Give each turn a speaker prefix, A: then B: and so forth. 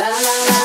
A: La la la.